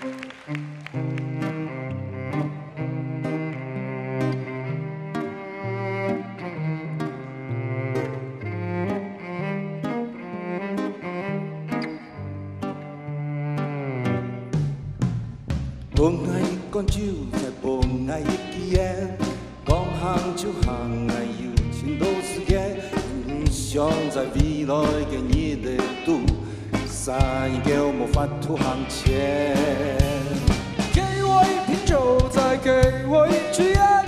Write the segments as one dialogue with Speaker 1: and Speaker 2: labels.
Speaker 1: Hôm nay con chiều về bộ ngày kia Con hàng chiều hàng ngày yêu chiến đấu sự ghé Chẳng giải vì lời cái nhị đề 再
Speaker 2: 给我一瓶酒，再给我一支烟。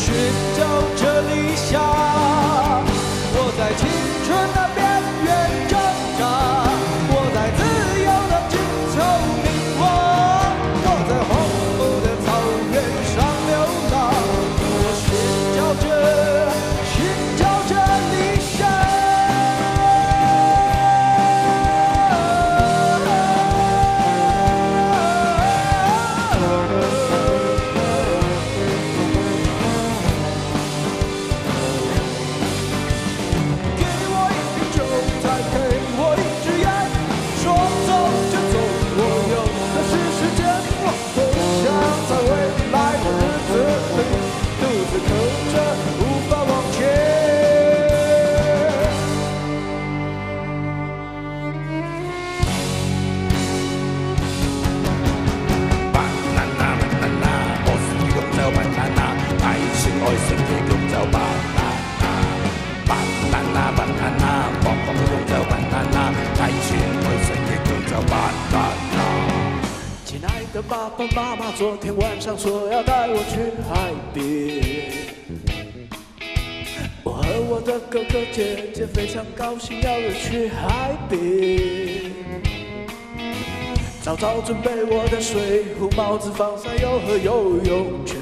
Speaker 2: 寻找着理想。的爸爸妈妈昨天晚上说要带我去海边，我和我的哥哥姐姐非常高兴，要去海边。早早准备我的水壶、帽子、防晒油和游泳圈、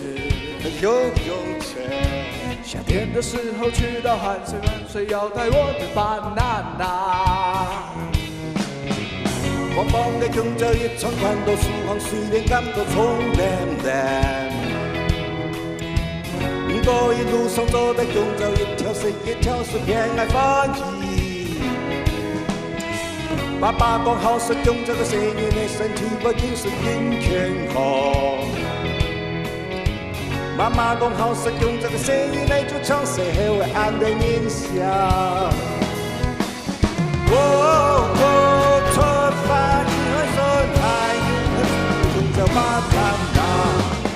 Speaker 1: 游泳圈。
Speaker 2: 夏天的时候去到海水、玩水，要带我的 banana。
Speaker 1: 放个胸罩一穿，看到乳房随便感到冲凉凉。哥一路上走在胸罩一条，一条是偏爱放屁。爸爸讲好是胸罩个生意，那身体不就是硬天好？妈妈讲好是胸罩个生意，那就场生会安得宁想？my God.